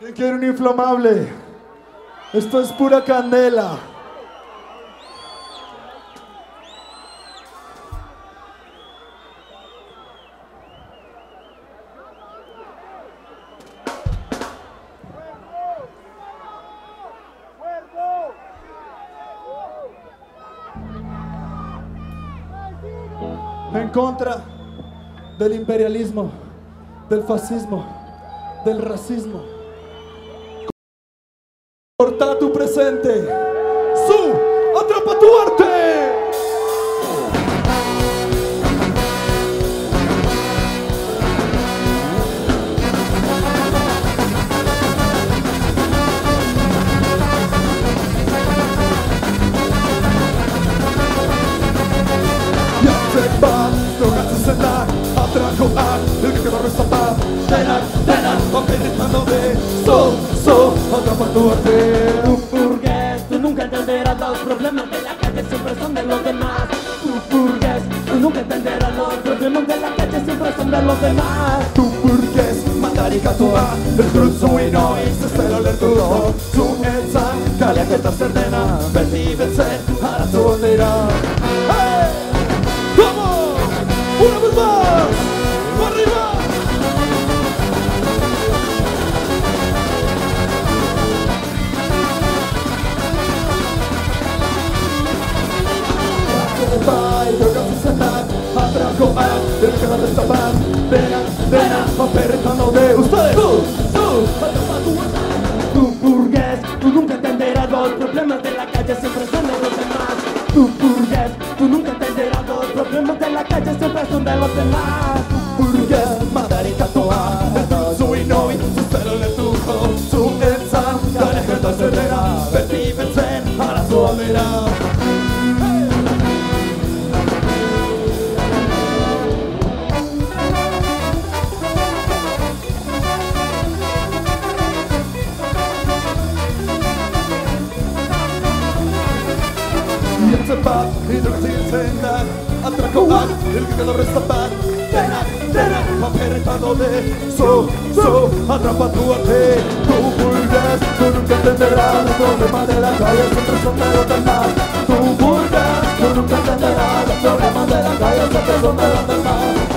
¿Quién quiere un inflamable? Esto es pura candela. En contra del imperialismo, del fascismo, del racismo. Corta tu presente. Su, atrapa tu arte. Da, atraco art, el que quedó restapar. Tenar, tenar, papel ritmando de so, so, atrapa tu arte. Tu burgués, tú nunca entenderás los problemas de la calle, siempre son de los demás. Tu burgués, tú nunca entenderás los problemas de la calle, siempre son de los demás. Tu burgues, mandar i katoa El grunzo i noi, se ställer lertuto Su ensam, kalja ketta Tu burgués, tú nunca entenderás los problemas de la calle, siempre son de los demás. Burger, madari katoa Su i noi, su ställer lertuto Su ensam, kalja ketta ständerna Betivet sen, araton dira Y So, so, atrapa tu arte Tu burgués, tú nunca entenderás Los problemas de la calle siempre son de los demás. Tu burgués, tú nunca entenderás Los problemas de la calle siempre son de los demás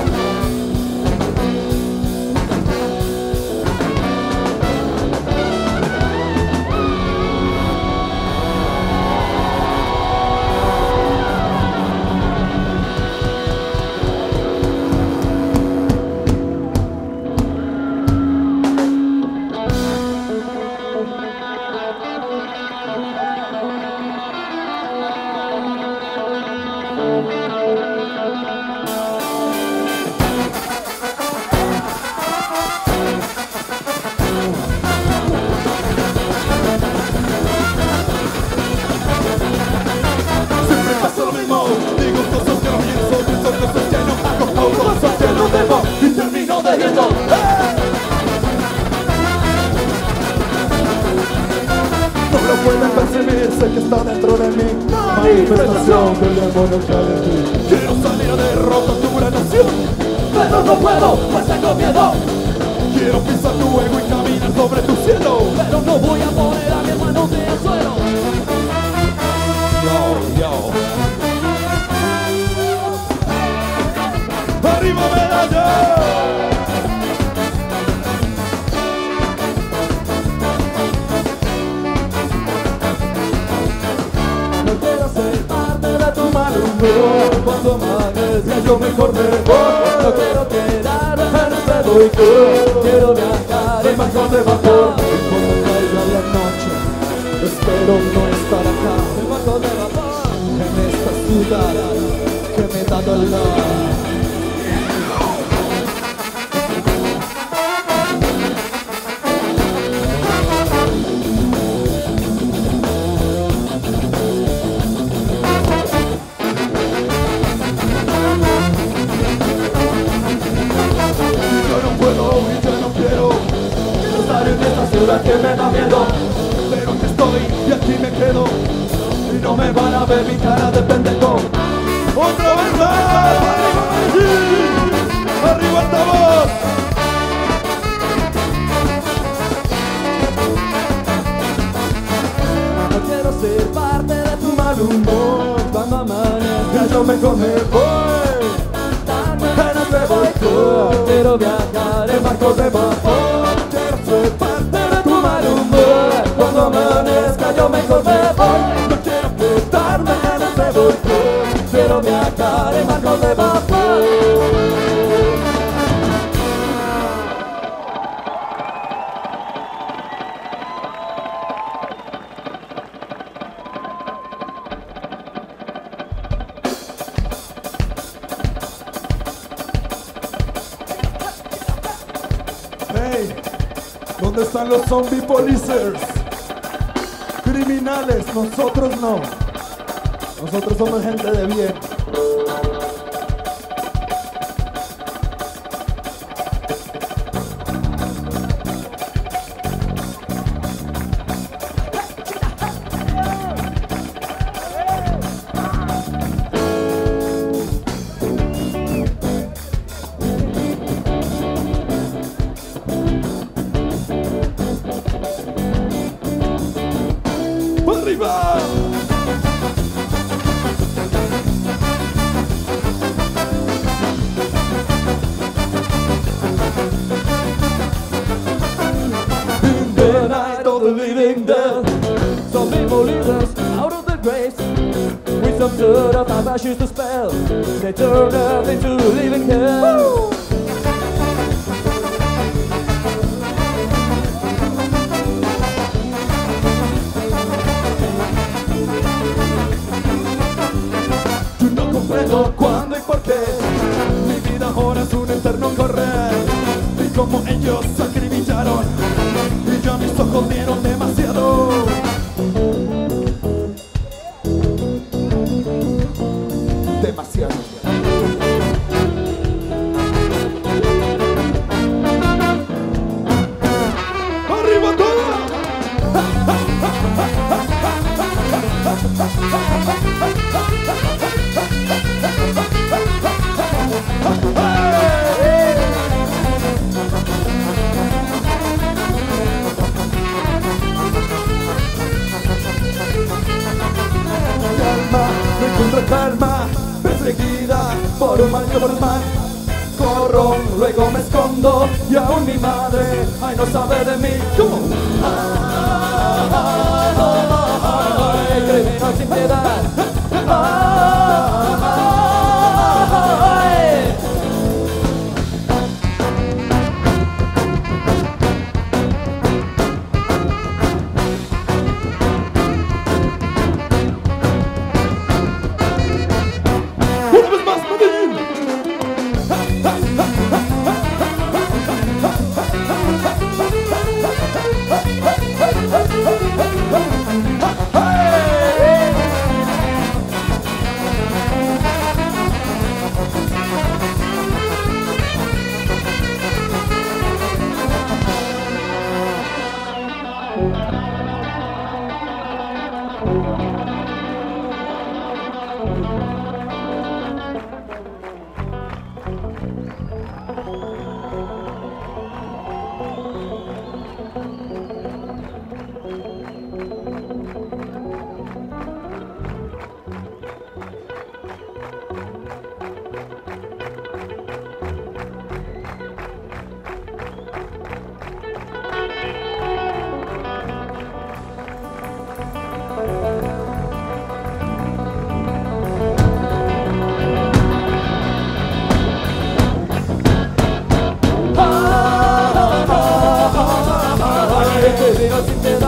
está dentro de mí Manifestación del demonio que hay en ti Quiero salir a derrota tu gran nación Pero no puedo, pues tengo miedo. Quiero pisar tu ego y caminar sobre tu cielo Pero no voy a poner Cuando amanezca yo me voy No quiero quedarme en este boicot. Quiero viajar El bajo de vapor cuando caiga la noche Espero no estar acá el barco de vapor. En esta ciudad Que me da dolor aventura que me da miedo Pero aquí estoy y aquí me quedo Y no me van a ver mi cara de pendejo ¡Otra vez más! ¡Sí! ¡Arriba estamos! No quiero ser parte de tu mal humor Cuando amanezca yo mejor me voy Pero te voy, quiero viajar en barcos de mar yo mejor me voy. No quiero quedarme ganas de boicot Quiero viajar en barcos de vapor. Hey, ¿dónde están los zombie policers? Criminales, nosotros no. Nosotros somos gente de bien. With some sort of ashes to spell. They turn earth into living hell. Comprendo cuándo y por qué Mi vida ahora es un eterno correr. Y como ellos Sebastiano. Escondo y aún mi madre, ay no sabe de mí. amigos sin